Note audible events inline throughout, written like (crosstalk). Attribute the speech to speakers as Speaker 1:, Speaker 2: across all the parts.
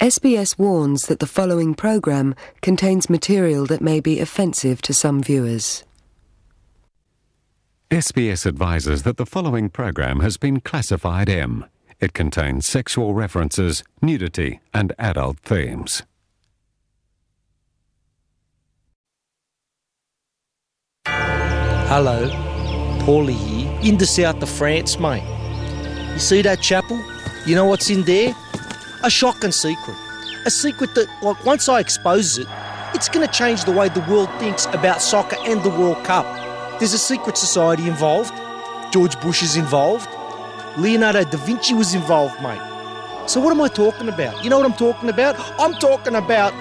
Speaker 1: SBS warns that the following program contains material that may be offensive to some viewers.
Speaker 2: SBS advises that the following program has been classified M. It contains sexual references, nudity, and adult themes.
Speaker 3: Hello, Paulie here, in the south of France, mate. You see that chapel? You know what's in there? A shocking secret. A secret that, like, once I expose it, it's going to change the way the world thinks about soccer and the World Cup. There's a secret society involved. George Bush is involved. Leonardo da Vinci was involved, mate. So what am I talking about? You know what I'm talking about? I'm talking about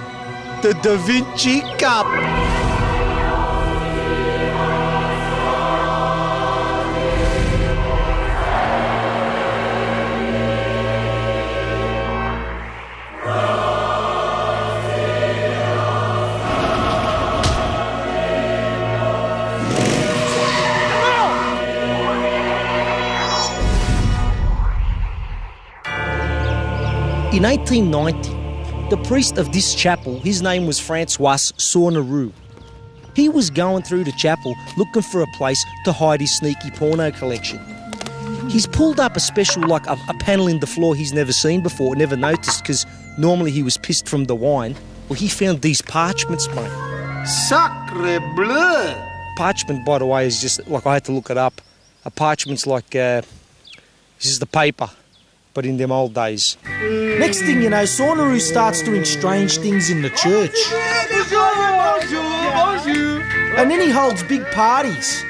Speaker 3: the Da Vinci Cup. In 1890, the priest of this chapel, his name was Francois Sorneru. He was going through the chapel looking for a place to hide his sneaky porno collection. He's pulled up a special, like a, a panel in the floor he's never seen before, never noticed, because normally he was pissed from the wine. Well, he found these parchments, mate.
Speaker 4: Sacre bleu!
Speaker 3: Parchment, by the way, is just like I had to look it up. A parchment's like uh, this is the paper, but in them old days. Next thing you know, Sorneru starts doing strange things in the church. And then he holds big parties,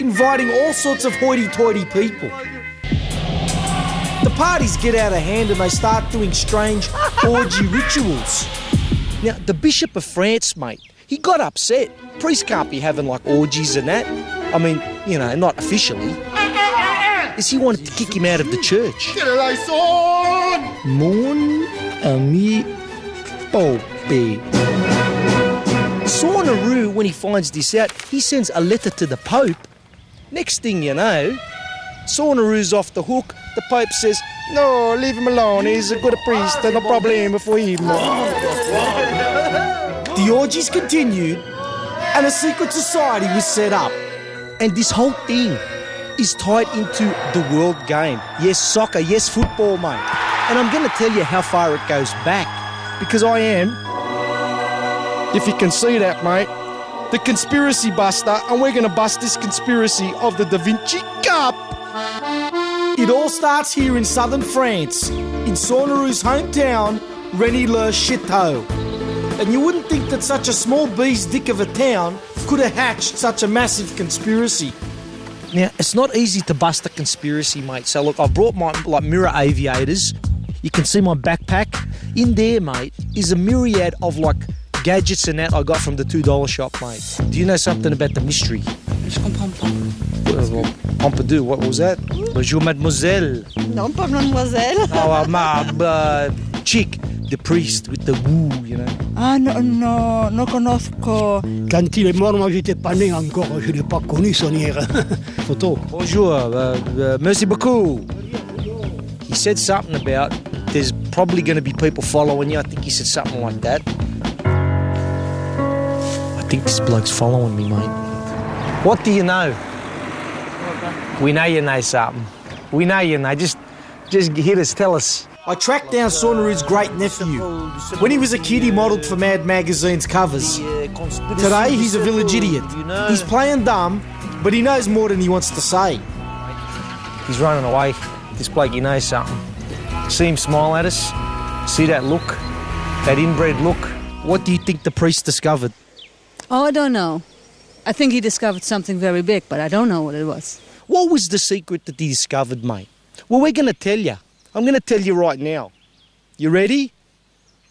Speaker 3: inviting all sorts of hoity toity people. The parties get out of hand and they start doing strange orgy (laughs) rituals. Now, the Bishop of France, mate, he got upset. Priests can't be having like orgies and that. I mean, you know, not officially. Is he wanted to kick him out of the church. Mon ami Pope. Sorneru, when he finds this out, he sends a letter to the Pope. Next thing you know, Sorneru's off the hook. The Pope says, No, leave him alone. He's a good priest. No problem for him. The orgies continued, and a secret society was set up. And this whole thing is tied into the world game. Yes, soccer. Yes, football, mate. And I'm going to tell you how far it goes back because I am, if you can see that, mate, the conspiracy buster, and we're going to bust this conspiracy of the Da Vinci Cup. It all starts here in southern France, in Sorneru's hometown, Rennes-le-Château. And you wouldn't think that such a small bee's dick of a town could have hatched such a massive conspiracy. Now, it's not easy to bust a conspiracy, mate. So, look, I've brought my like mirror aviators. You can see my backpack. In there, mate, is a myriad of like gadgets and that I got from the $2 shop, mate. Do you know something about the mystery?
Speaker 5: Je comprends pas.
Speaker 3: Pompidou, what was that? Bonjour, mademoiselle.
Speaker 5: Non, pas mademoiselle.
Speaker 3: Oh, uh, ma uh, chick, the priest with the woo, you know.
Speaker 5: Ah, no, no, no conozco.
Speaker 6: Quand il est mort, moi j'étais pas né encore, je n'ai pas connu son ère. (laughs) Photo.
Speaker 3: Bonjour, uh, uh, merci beaucoup. He said something about there's probably going to be people following you. I think he said something like that. I think this bloke's following me, mate. What do you know? We know you know something. We know you know. Just, just hit us. Tell us. I tracked down Sorneru's great nephew. When he was a kid, he modelled for Mad Magazine's covers. Today, he's a village idiot. He's playing dumb, but he knows more than he wants to say. He's running away. This bloke, he knows something. See him smile at us? See that look? That inbred look? What do you think the priest discovered?
Speaker 7: Oh, I don't know. I think he discovered something very big, but I don't know what it was.
Speaker 3: What was the secret that he discovered, mate? Well, we're going to tell you. I'm going to tell you right now. You ready?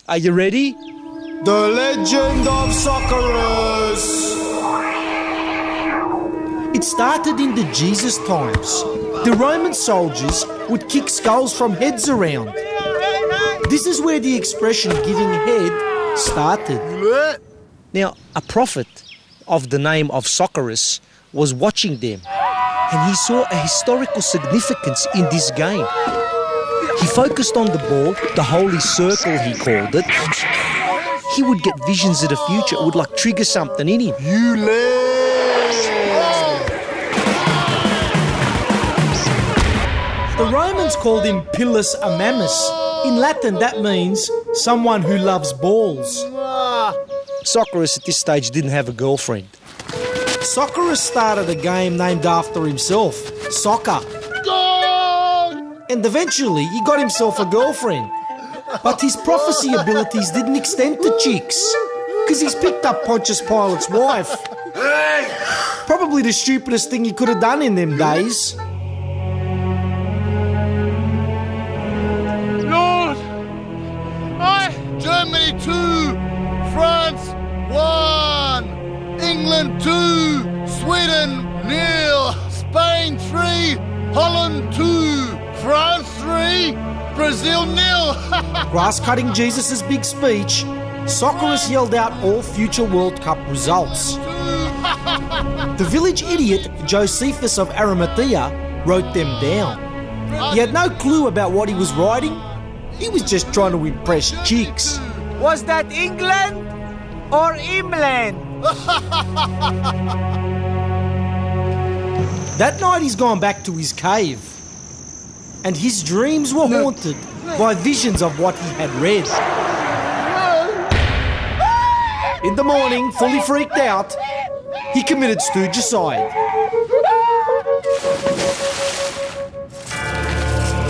Speaker 3: Are you ready? The legend of Soccerus. It started in the Jesus times. The Roman soldiers would kick skulls from heads around. This is where the expression giving head started. Now, a prophet of the name of Soccerus was watching them, and he saw a historical significance in this game. He focused on the ball, the holy circle he called it, he would get visions of the future. It would like trigger something in him.
Speaker 4: You
Speaker 3: The Romans called him Pilus Amamus. In Latin, that means someone who loves balls. Socrates at this stage didn't have a girlfriend. Socrates started a game named after himself, soccer. And eventually he got himself a girlfriend. But his prophecy abilities didn't extend to chicks. Because he's picked up Pontius Pilate's wife. Probably the stupidest thing he could have done in them days.
Speaker 8: Lord! I, Germany 2, France 1, England 2, Sweden nil, Spain 3, Holland 2, France 3, Brazil nil. (laughs)
Speaker 3: Grass cutting Jesus' big speech, Socrates yelled out all future World Cup results. The village idiot Josephus of Arimathea wrote them down. He had no clue about what he was writing. He was just trying to impress chicks.
Speaker 9: Was that England or England?
Speaker 3: That night he's gone back to his cave. And his dreams were haunted by visions of what he had read. In the morning, fully freaked out, he committed stoogeicide.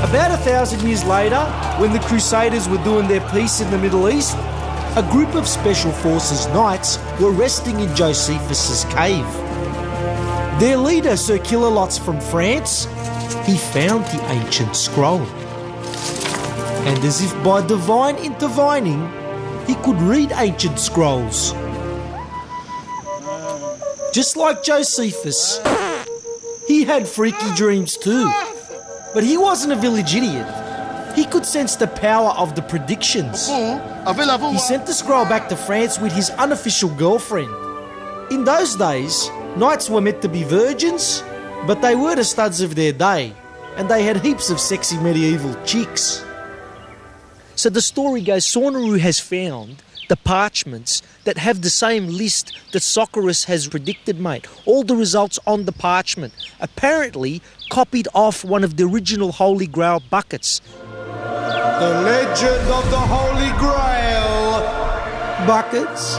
Speaker 3: About a thousand years later, when the Crusaders were doing their peace in the Middle East, a group of Special Forces knights were resting in Josephus's cave. Their leader, Sir Kilolots from France, he found the ancient scroll. And as if by divine intervening, he could read ancient scrolls. Just like Josephus, he had freaky dreams too. But he wasn't a village idiot. He could sense the power of the predictions. Uh-huh. He sent the scroll back to France with his unofficial girlfriend. In those days, knights were meant to be virgins, but they were the studs of their day, and they had heaps of sexy medieval chicks. So the story goes Sornaru has found the parchments that have the same list that Socrates has predicted, mate. All the results on the parchment. Apparently copied off one of the original Holy Grail buckets.
Speaker 4: The legend of the Holy Grail.
Speaker 3: Buckets?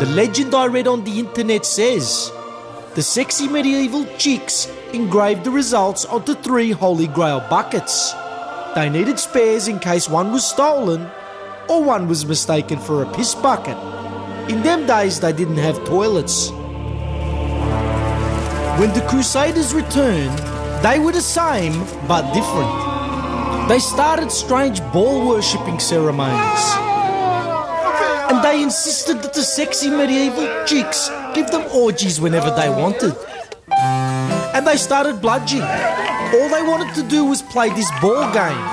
Speaker 3: The legend I read on the internet says the sexy medieval chicks engraved the results onto three Holy Grail buckets. They needed spares in case one was stolen or one was mistaken for a piss bucket. In them days, they didn't have toilets. When the Crusaders returned, they were the same but different. They started strange ball worshipping ceremonies. And they insisted that the sexy medieval chicks give them orgies whenever they wanted. And they started bludging. All they wanted to do was play this ball game.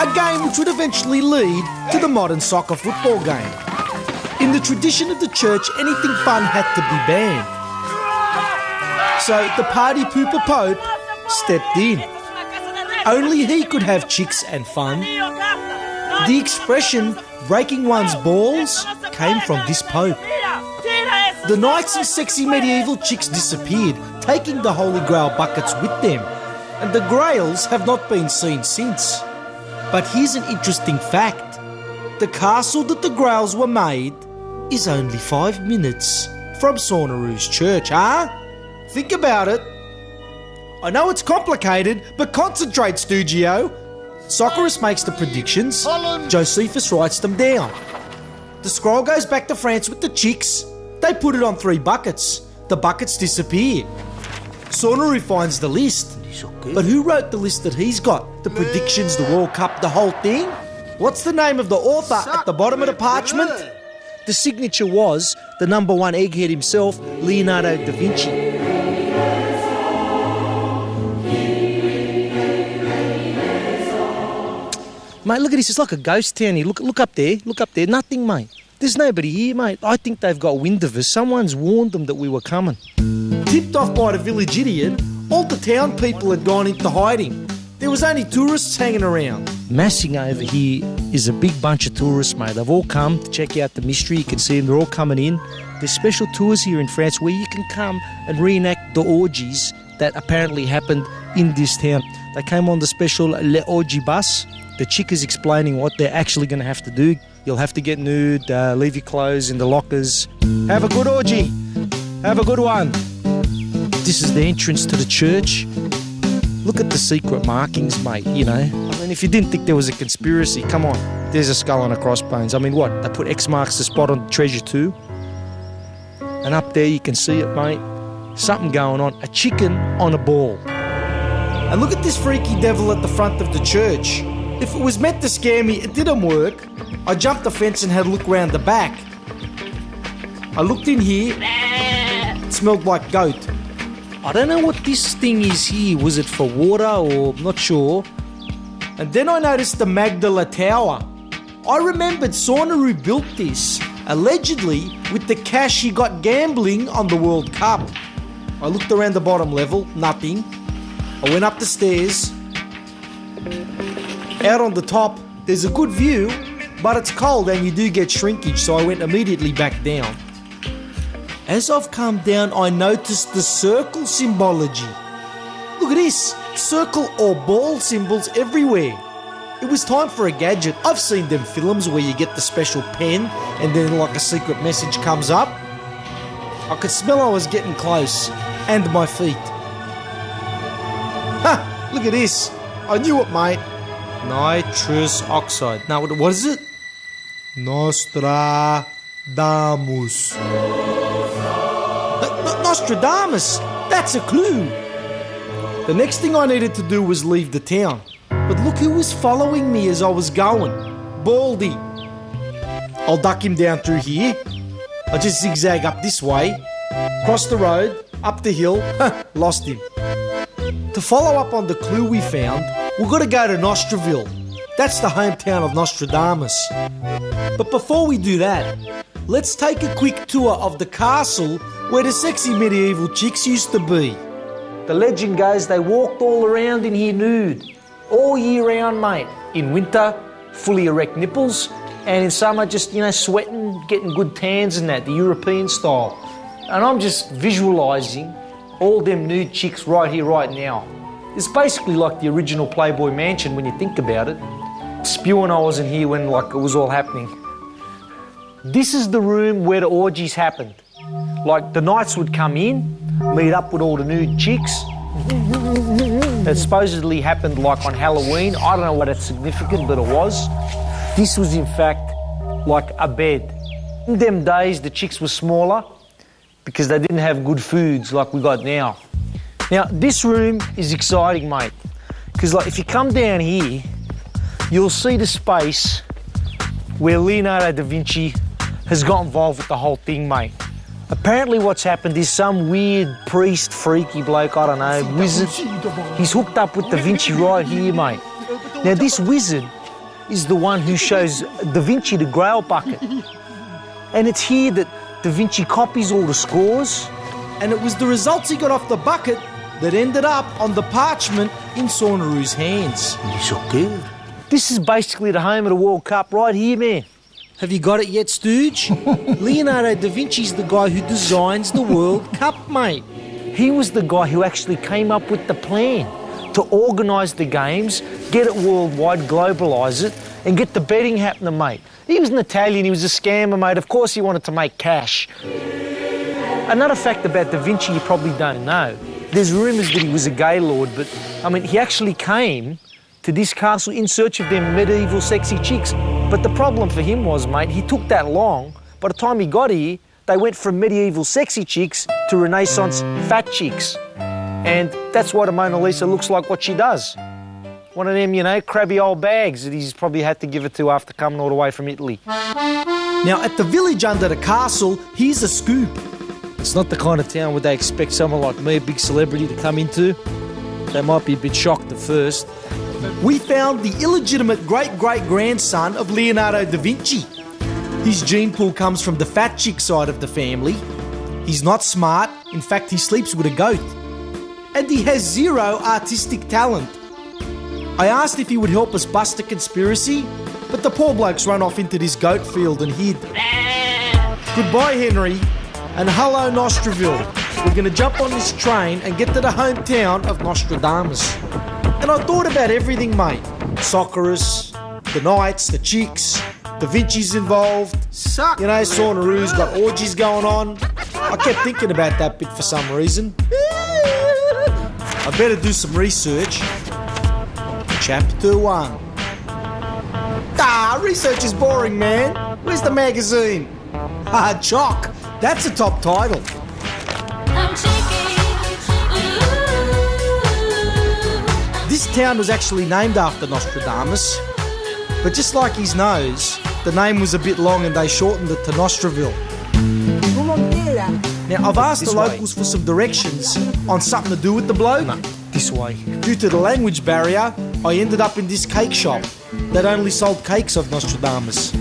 Speaker 3: A game which would eventually lead to the modern soccer football game. In the tradition of the church, anything fun had to be banned. So the party pooper Pope stepped in. Only he could have chicks and fun. The expression breaking one's balls came from this Pope. The knights and sexy medieval chicks disappeared, taking the Holy Grail buckets with them, and the Grails have not been seen since. But here's an interesting fact the castle that the Grails were made is only five minutes from Sornaru's church, huh? Think about it. I know it's complicated, but concentrate, Stugio. Socrates makes the predictions, Josephus writes them down. The scroll goes back to France with the chicks. They put it on three buckets. The buckets disappear. Sornaru finds the list. But who wrote the list that he's got? The predictions, the World Cup, the whole thing? What's the name of the author at the bottom of the parchment? The signature was the number one egghead himself, Leonardo da Vinci. Mate, look at this. It's like a ghost town here. Look, look up there. Look up there. Nothing, mate. There's nobody here, mate. I think they've got wind of us. Someone's warned them that we were coming. Tipped off by the village idiot, all the town people had gone into hiding. There was only tourists hanging around. Massing over here is a big bunch of tourists, mate. They've all come to check out the mystery. You can see them, they're all coming in. There's special tours here in France where you can come and reenact the orgies that apparently happened in this town. They came on the special Le Orgy bus. The chick is explaining what they're actually going to have to do. You'll have to get nude, uh, leave your clothes in the lockers. Have a good orgy. Have a good one. This is the entrance to the church. Look at the secret markings, mate, you know. I mean, if you didn't think there was a conspiracy, come on. There's a skull and a crossbones. I mean, what? They put X marks the spot on the treasure too? And up there you can see it, mate. Something going on. A chicken on a ball. And look at this freaky devil at the front of the church. If it was meant to scare me, it didn't work. I jumped the fence and had a look round the back. I looked in here. It smelled like goat. I don't know what this thing is here. Was it for water or not sure? And then I noticed the Magdala Tower. I remembered Saunaru built this, allegedly with the cash he got gambling on the World Cup. I looked around the bottom level, nothing. I went up the stairs. Out on the top, there's a good view, but it's cold and you do get shrinkage, so I went immediately back down. As I've come down, I noticed the circle symbology. Look at this circle or ball symbols everywhere. It was time for a gadget. I've seen them films where you get the special pen and then, like, a secret message comes up. I could smell I was getting close, and my feet. Ha! Look at this. I knew it, mate. Nitrous oxide. Now, what is it? Nostradamus. Nostradamus! That's a clue! The next thing I needed to do was leave the town. But look who was following me as I was going Baldy. I'll duck him down through here. I just zigzag up this way, cross the road, up the hill, (laughs) lost him. To follow up on the clue we found, we've got to go to Nostraville. That's the hometown of Nostradamus. But before we do that, let's take a quick tour of the castle where the sexy medieval chicks used to be. The legend goes they walked all around in here nude, all year round, mate. In winter, fully erect nipples, and in summer, just, you know, sweating, getting good tans and that, the European style. And I'm just visualising all them nude chicks right here, right now. It's basically like the original Playboy Mansion when you think about it. Spew and I wasn't here when, like, it was all happening. This is the room where the orgies happened. Like the knights would come in, meet up with all the nude chicks. It supposedly happened like on Halloween. I don't know what it's significant, but it was. This was in fact like a bed. In them days, the chicks were smaller because they didn't have good foods like we got now. Now, this room is exciting, mate, because like if you come down here, you'll see the space where Leonardo da Vinci has got involved with the whole thing, mate. Apparently, what's happened is some weird priest, freaky bloke, I don't know, wizard. He's hooked up with Da Vinci right here, mate. Now, this wizard is the one who shows Da Vinci the Grail bucket. And it's here that Da Vinci copies all the scores. And it was the results he got off the bucket that ended up on the parchment in Saunaru's hands. He's okay. This is basically the home of the World Cup right here, man. Have you got it yet, Stooge? (laughs) Leonardo da Vinci's the guy who designs the World Cup, mate. He was the guy who actually came up with the plan to organise the games, get it worldwide, globalise it, and get the betting happening, mate. He was an Italian, he was a scammer, mate. Of course, he wanted to make cash. Another fact about Da Vinci you probably don't know there's rumours that he was a gay lord, but I mean, he actually came to this castle in search of them medieval sexy chicks. But the problem for him was, mate, he took that long. By the time he got here, they went from medieval sexy chicks to Renaissance fat chicks. And that's why the Mona Lisa looks like what she does. One of them, you know, crabby old bags that he's probably had to give it to after coming all the way from Italy. Now, at the village under the castle, here's a scoop. It's not the kind of town where they expect someone like me, a big celebrity, to come into. They might be a bit shocked at first. We found the illegitimate great great grandson of Leonardo da Vinci. His gene pool comes from the fat chick side of the family. He's not smart, in fact, he sleeps with a goat. And he has zero artistic talent. I asked if he would help us bust a conspiracy, but the poor bloke's run off into this goat field and hid. Goodbye, Henry, and hello, Nostraville. We're going to jump on this train and get to the hometown of Nostradamus. And I thought about everything, mate. Socceroos, the Knights, the Chicks, Da Vinci's involved.
Speaker 9: Suck.
Speaker 3: You know, Saunaroos got orgies going on. I kept thinking about that bit for some reason. I better do some research. Chapter 1. Ah, research is boring, man. Where's the magazine? (laughs) Ah, Choc. That's a top title. This town was actually named after Nostradamus, but just like his nose, the name was a bit long and they shortened it to Nostraville. Now, I've asked
Speaker 6: This
Speaker 3: the
Speaker 6: way.
Speaker 3: locals for some directions on something to do with the bloke.
Speaker 6: This way.
Speaker 3: Due to the language barrier, I ended up in this cake shop that only sold cakes of Nostradamus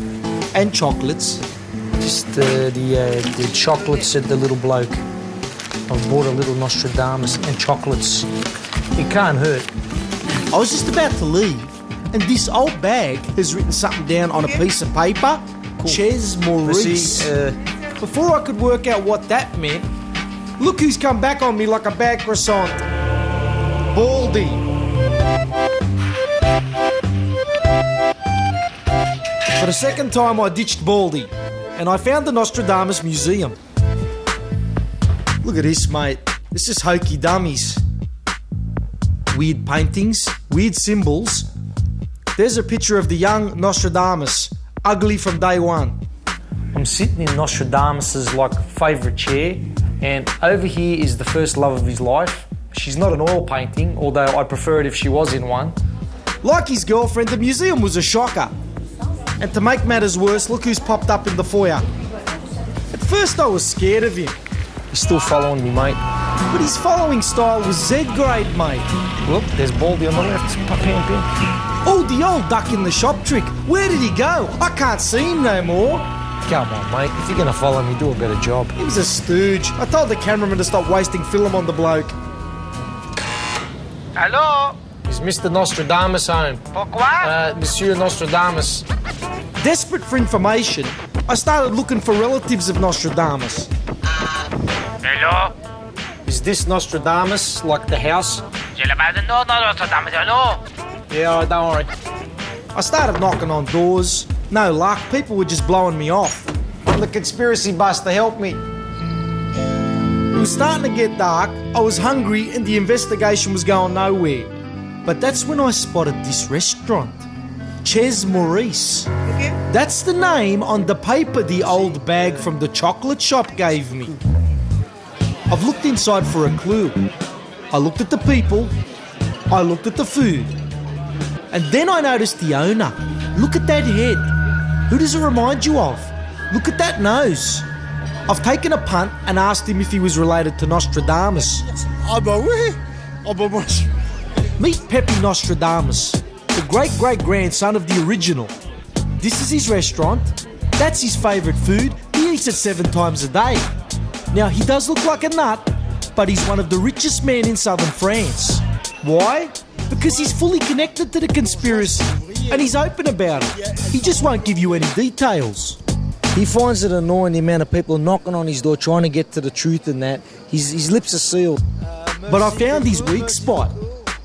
Speaker 3: and chocolates.
Speaker 6: Just uh, the uh, the chocolates at the little bloke. I've bought a little Nostradamus and chocolates. It can't hurt.
Speaker 3: I was just about to leave, and this old bag has written something down on a piece of paper.
Speaker 6: Chez
Speaker 3: Maurice.
Speaker 6: see, uh,
Speaker 3: Before I could work out what that meant, look who's come back on me like a bad croissant. Baldy. For the second time, I ditched Baldy, and I found the Nostradamus Museum. Look at this, mate. This is hokey dummies. Weird paintings, weird symbols. There's a picture of the young Nostradamus, ugly from day one.
Speaker 6: I'm sitting in Nostradamus's like favourite chair, and over here is the first love of his life. She's not an oil painting, although I'd prefer it if she was in one.
Speaker 3: Like his girlfriend, the museum was a shocker. And to make matters worse, look who's popped up in the foyer. At first, I was scared of him,
Speaker 6: He's still following me, mate.
Speaker 3: but his following style was Z grade, mate.
Speaker 6: Look, there's Baldy on the left. Pam, pam.
Speaker 3: Oh, the old duck in the shop trick. Where did he go? I can't see him no more.
Speaker 6: Come on, mate. If you're gonna follow me, do a better job.
Speaker 3: He was a stooge. I told the cameraman to stop wasting film on the bloke.
Speaker 9: Hello?
Speaker 6: Is Mr. Nostradamus home?
Speaker 9: Pourquoi?
Speaker 6: Uh, Monsieur Nostradamus.
Speaker 3: Desperate for information, I started looking for relatives of Nostradamus.
Speaker 9: Hello?
Speaker 6: Is this Nostradamus, like the house?
Speaker 9: Hello?
Speaker 6: Yeah, alright, don't worry.
Speaker 3: I started knocking on doors. No luck, people were just blowing me off. I'm the conspiracy buster, help me. It was starting to get dark, I was hungry, and the investigation was going nowhere. But that's when I spotted this restaurant Chez Maurice. That's the name on the paper the old bag from the chocolate shop gave me. I've looked inside for a clue. I looked at the people, I looked at the food. And then I noticed the owner. Look at that head. Who does it remind you of? Look at that nose. I've taken a punt and asked him if he was related to Nostradamus.
Speaker 4: Ah bah moi je-
Speaker 3: Meet Pepe Nostradamus, the great great grandson of the original. This is his restaurant. That's his favourite food. He eats it seven times a day. Now, he does look like a nut, but he's one of the richest men in southern France. Why? Because he's fully connected to the conspiracy and he's open about it. He just won't give you any details. He finds it annoying the amount of people knocking on his door trying to get to the truth and that. His, his lips are sealed. But I found his weak spot.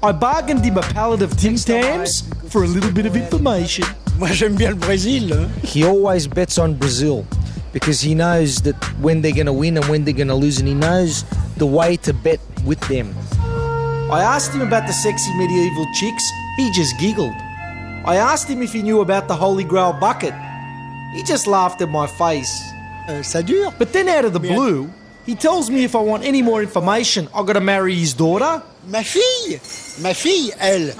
Speaker 3: I bargained him a pallet of Tim Tams for a little bit of information.
Speaker 6: Moi, j'aime bien le Brésil. He always bets on Brazil because he knows that when they're going to win and when they're going to lose, and he knows the way to bet with them.
Speaker 3: I asked him about the sexy medieval chicks. He just giggled. I asked him if he knew about the Holy Grail bucket. He just laughed at my face.
Speaker 4: Euh, ça dure
Speaker 3: But then, out of the blue, he tells me if I want any more information, I've gotta marry his daughter.
Speaker 4: Ma fille Ma fille, elle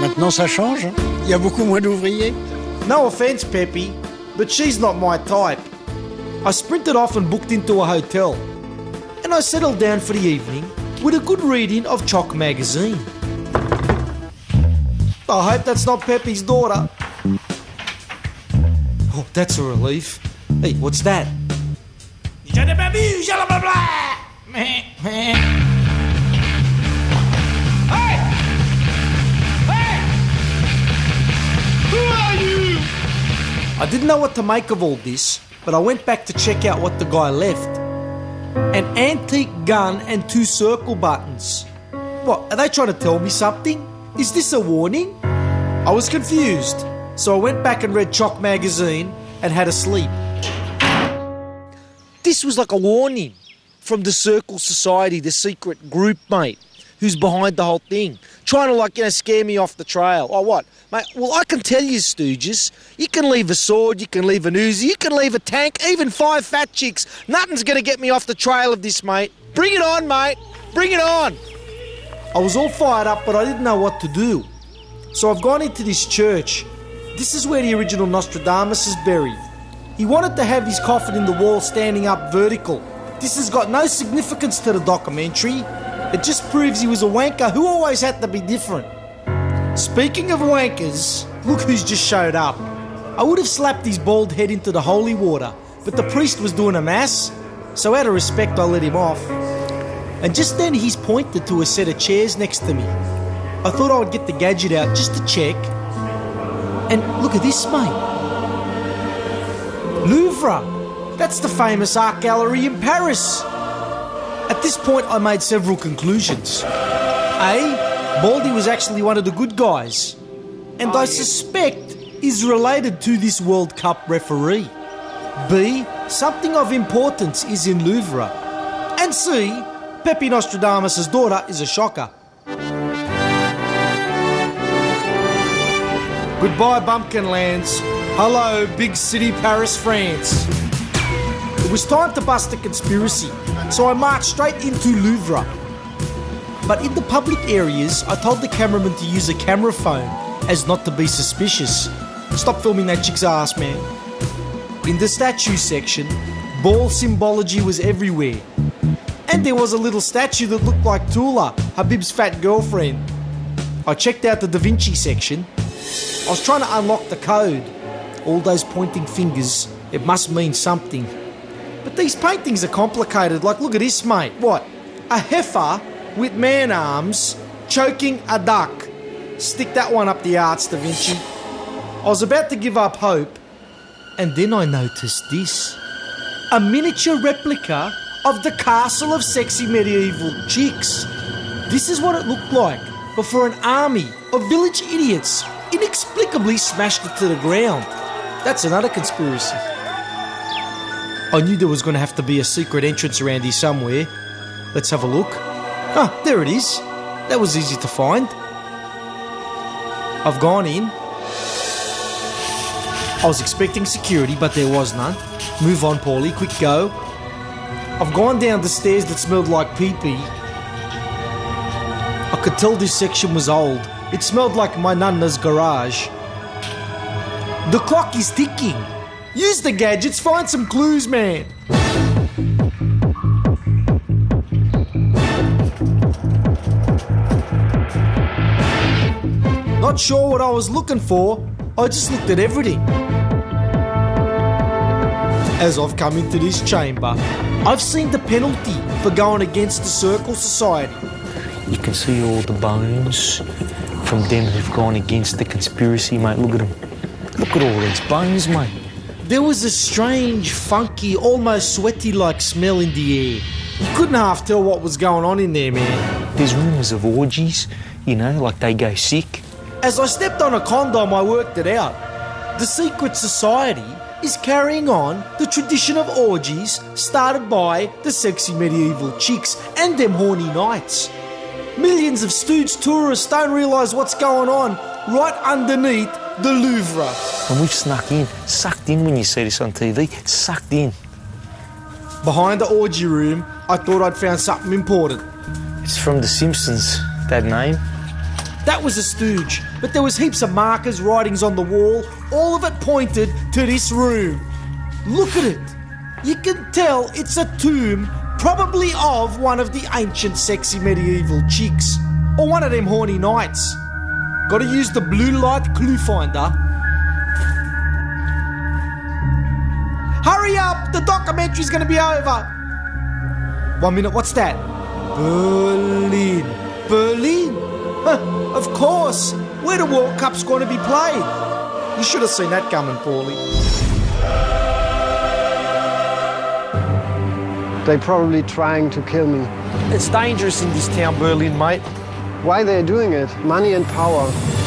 Speaker 4: Maintenant ça change, hein. il y a beaucoup moins d'ouvriers.
Speaker 3: No offense, Peppy, but she's not my type. I sprinted off and booked into a hotel. And I settled down for the evening with a good reading of Choc magazine. I hope that's not Peppy's daughter. Oh, that's a relief. Hey, what's that? I didn't know what to make of all this, but I went back to check out what the guy left. An antique gun and two circle buttons. What, are they trying to tell me something? Is this a warning? I was confused, so I went back and read Choc magazine and had a sleep. This was like a warning from the Circle Society, the secret group, mate, who's behind the whole thing. Trying to, like, you know, scare me off the trail. Oh, what? Mate, well, I can tell you, Stooges, you can leave a sword, you can leave an Uzi, you can leave a tank, even five fat chicks. Nothing's to get me off the trail of this, mate. Bring it on, mate. Bring it on. I was all fired up, but I didn't know what to do. So I've gone into this church. This is where the original Nostradamus is buried. He wanted to have his coffin in the wall standing up vertical. This has got no significance to the documentary. It just proves he was a wanker who always had to be different. Speaking of wankers, look who's just showed up. I would have slapped his bald head into the holy water, but the priest was doing a mass, so out of respect I let him off. And just then he's pointed to a set of chairs next to me. I thought I would get the gadget out just to check. And look at this, mate. Louvre! That's the famous art gallery in Paris. At this point, I made several conclusions. A. Baldy was actually one of the good guys, and I suspect is related to this World Cup referee. B. Something of importance is in Louvre. And C. Pepe Nostradamus' daughter is a shocker. Goodbye, Bumpkin Lands. Hello, big city Paris, France. It was time to bust the conspiracy, so I marched straight into Louvre. But in the public areas, I told the cameraman to use a camera phone as not to be suspicious. Stop filming that chick's ass, man. In the statue section, ball symbology was everywhere. And there was a little statue that looked like Tula, Habib's fat girlfriend. I checked out the Da Vinci section. I was trying to unlock the code. All those pointing fingers, it must mean something. But these paintings are complicated. Like, look at this, mate. What? A heifer with man arms choking a duck. Stick that one up the arts, Da Vinci. I was about to give up hope, and then I noticed this a miniature replica of the castle of sexy medieval chicks. This is what it looked like before an army of village idiots inexplicably smashed it to the ground. That's another conspiracy. I knew there was going to have to be a secret entrance around here somewhere. Let's have a look. Ah, there it is. That was easy to find. I've gone in. I was expecting security, but there was none. Move on, Paulie, quick go. I've gone down the stairs that smelled like pee pee. I could tell this section was old. It smelled like my nana's garage. The clock is ticking. Use the gadgets, find some clues, man. Not sure what I was looking for, I just looked at everything. As I've come into this chamber, I've seen the penalty for going against the Circle Society.
Speaker 6: You can see all the bones from them who've gone against the conspiracy, mate. Look at them. Look at all these bones, mate.
Speaker 3: There was a strange, funky, almost sweaty like smell in the air. You couldn't half tell what was going on in there, man.
Speaker 6: There's rumours of orgies, you know, like they go sick.
Speaker 3: As I stepped on a condom, I worked it out. The secret society is carrying on the tradition of orgies started by the sexy medieval chicks and them horny knights. Millions of stooge tourists don't realise what's going on right underneath the Louvre.
Speaker 6: And we've snuck in, sucked in when you see this on TV, sucked in.
Speaker 3: Behind the orgy room, I thought I'd found something important.
Speaker 6: It's from The Simpsons, that name.
Speaker 3: That was a stooge, but there was heaps of markers, writings on the wall, all of it pointed to this room. Look at it. You can tell it's a tomb, probably of one of the ancient sexy medieval chicks, or one of them horny knights. Gotta use the blue light clue finder. Hurry up! The documentary's gonna be over! One minute, what's that? Berlin. Berlin? Huh, of course, where the World Cup's going to be played. You should have seen that coming, Paulie.
Speaker 10: They're probably trying to kill me.
Speaker 6: It's dangerous in this town, Berlin, mate.
Speaker 10: Why they're doing it? Money and power.